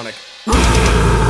Sonic.